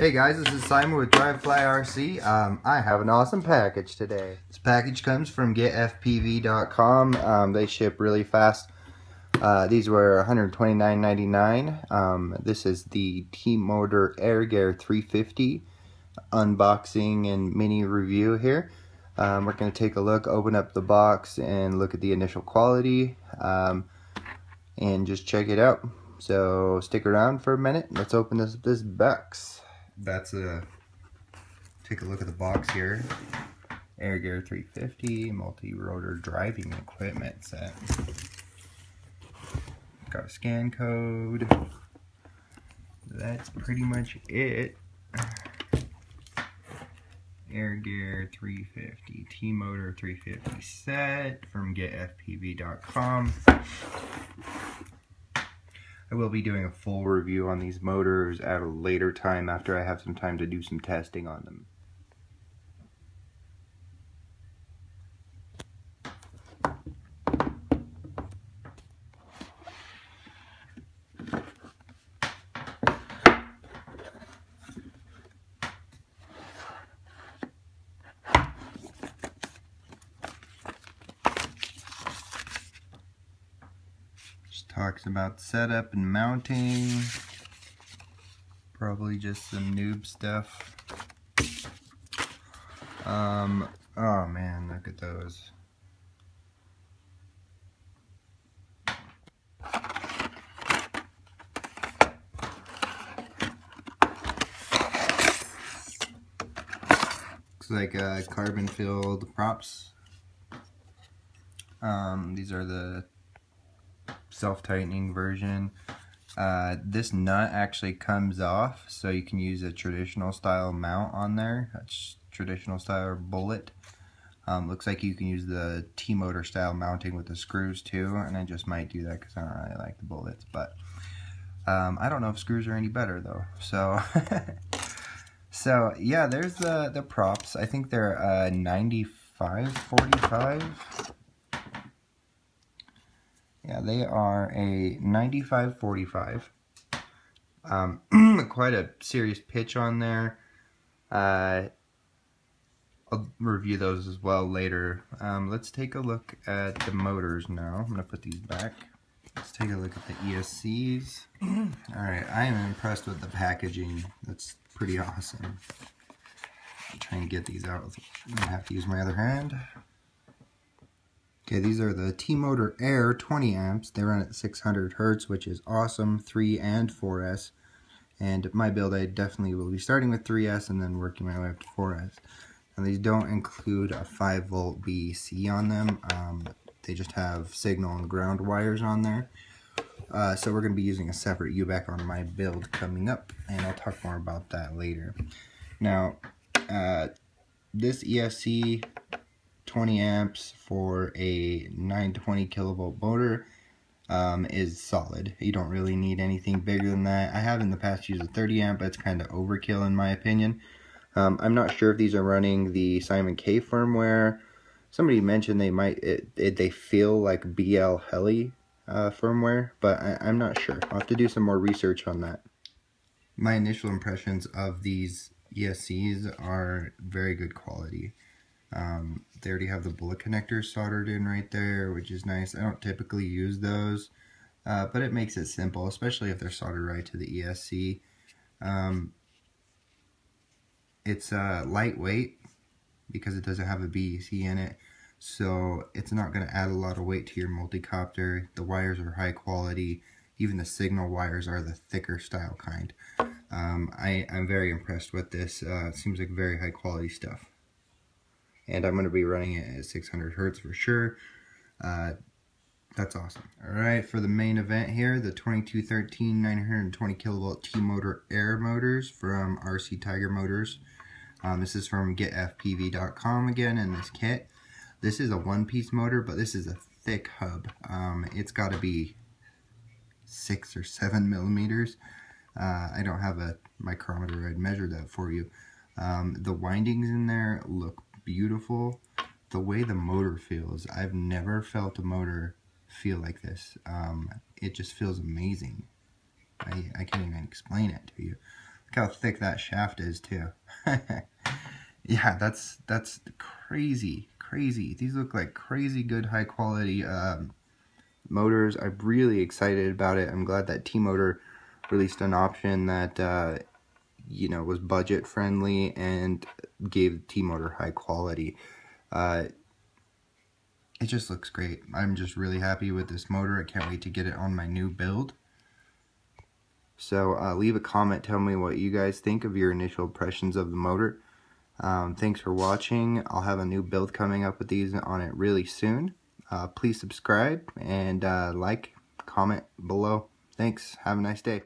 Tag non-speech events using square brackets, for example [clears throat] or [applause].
Hey guys, this is Simon with Drivefly RC. Um, I have an awesome package today. This package comes from getfpv.com. Um, they ship really fast. Uh, these were $129.99. Um, this is the T-Motor AirGear 350 unboxing and mini review here. Um, we're going to take a look, open up the box, and look at the initial quality, um, and just check it out. So stick around for a minute. Let's open this this box that's a take a look at the box here. AirGear 350 multi-rotor driving equipment set. Got a scan code. That's pretty much it. AirGear 350 T-Motor 350 set from getfpv.com. I will be doing a full review on these motors at a later time after I have some time to do some testing on them. Talks about setup and mounting. Probably just some noob stuff. Um, oh man, look at those. Looks like uh, carbon filled props. Um, these are the self-tightening version. Uh, this nut actually comes off, so you can use a traditional style mount on there. That's traditional style bullet. Um, looks like you can use the T-motor style mounting with the screws too, and I just might do that because I don't really like the bullets. But um, I don't know if screws are any better though. So, [laughs] so yeah, there's the the props. I think they're uh, 95, 45. Yeah, they are a 9545. Um, [clears throat] quite a serious pitch on there. Uh, I'll review those as well later. Um, let's take a look at the motors now. I'm going to put these back. Let's take a look at the ESCs. [clears throat] Alright, I am impressed with the packaging. That's pretty awesome. I'm trying to get these out. I'm going to have to use my other hand. Okay, these are the T-Motor Air 20 amps. They run at 600 hertz, which is awesome, 3 and 4S. And my build, I definitely will be starting with 3S and then working my way up to 4S. And these don't include a 5 volt BEC on them. Um, they just have signal and ground wires on there. Uh, so we're going to be using a separate UBEC on my build coming up, and I'll talk more about that later. Now, uh, this ESC 20 amps for a 920 kilovolt motor um, is solid. You don't really need anything bigger than that. I have in the past used a 30 amp, but it's kind of overkill in my opinion. Um, I'm not sure if these are running the Simon K firmware. Somebody mentioned they might, it, it, they feel like BL Heli uh, firmware, but I, I'm not sure. I'll have to do some more research on that. My initial impressions of these ESCs are very good quality. Um, they already have the bullet connectors soldered in right there, which is nice. I don't typically use those, uh, but it makes it simple, especially if they're soldered right to the ESC. Um, it's uh, lightweight because it doesn't have a BEC in it, so it's not going to add a lot of weight to your multicopter. The wires are high quality. Even the signal wires are the thicker style kind. Um, I, am very impressed with this. Uh, it seems like very high quality stuff and I'm going to be running it at 600 hertz for sure. Uh, that's awesome. Alright, for the main event here, the 2213 920 kilovolt T-Motor Air motors from RC Tiger Motors. Um, this is from getfpv.com again in this kit. This is a one-piece motor, but this is a thick hub. Um, it's got to be six or seven millimeters. Uh, I don't have a micrometer. I'd measure that for you. Um, the windings in there look beautiful. The way the motor feels, I've never felt a motor feel like this. Um, it just feels amazing. I, I can't even explain it to you. Look how thick that shaft is too. [laughs] yeah, that's that's crazy, crazy. These look like crazy good, high quality um, motors. I'm really excited about it. I'm glad that T-Motor released an option that uh, you know was budget friendly and gave T-Motor high quality. Uh, it just looks great. I'm just really happy with this motor. I can't wait to get it on my new build. So uh, leave a comment, tell me what you guys think of your initial impressions of the motor. Um, thanks for watching. I'll have a new build coming up with these on it really soon. Uh, please subscribe and uh, like, comment below. Thanks. Have a nice day.